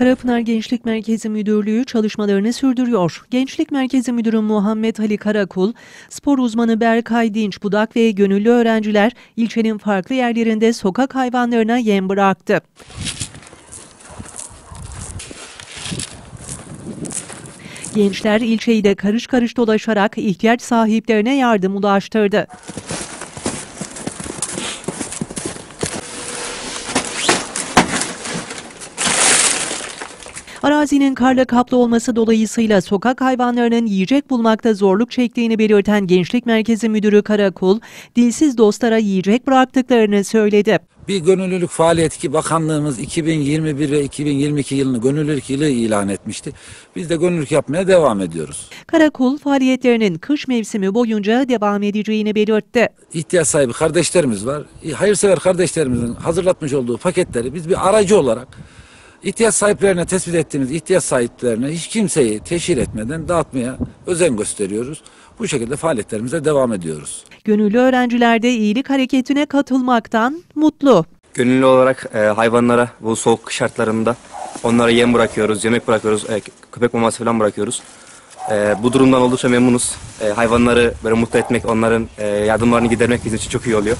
Karapınar Gençlik Merkezi Müdürlüğü çalışmalarını sürdürüyor. Gençlik Merkezi Müdürü Muhammed Ali Karakul, spor uzmanı Berkay Dinç Budak ve gönüllü öğrenciler ilçenin farklı yerlerinde sokak hayvanlarına yem bıraktı. Gençler ilçeyi de karış karış dolaşarak ihtiyaç sahiplerine yardım ulaştırdı. Arazinin karla kaplı olması dolayısıyla sokak hayvanlarının yiyecek bulmakta zorluk çektiğini belirten Gençlik Merkezi Müdürü Karakul, dilsiz dostlara yiyecek bıraktıklarını söyledi. Bir gönüllülük faaliyeti ki bakanlığımız 2021 ve 2022 yılını gönüllülük yılı ilan etmişti. Biz de gönüllülük yapmaya devam ediyoruz. Karakul faaliyetlerinin kış mevsimi boyunca devam edeceğini belirtti. İhtiyaç sahibi kardeşlerimiz var. Hayırsever kardeşlerimizin hazırlatmış olduğu paketleri biz bir aracı olarak ihtiyaç sahiplerine tespit ettiğimiz ihtiyaç sahiplerine hiç kimseyi teşhir etmeden dağıtmaya özen gösteriyoruz. Bu şekilde faaliyetlerimize devam ediyoruz. Gönüllü öğrenciler de iyilik hareketine katılmaktan mutlu. Gönüllü olarak e, hayvanlara bu soğuk kış şartlarında onlara yem bırakıyoruz, yemek bırakıyoruz, e, köpek maması falan bırakıyoruz. E, bu durumdan oldukça memnunuz. E, hayvanları böyle mutlu etmek, onların e, yardımlarını gidermek bizim için çok iyi oluyor.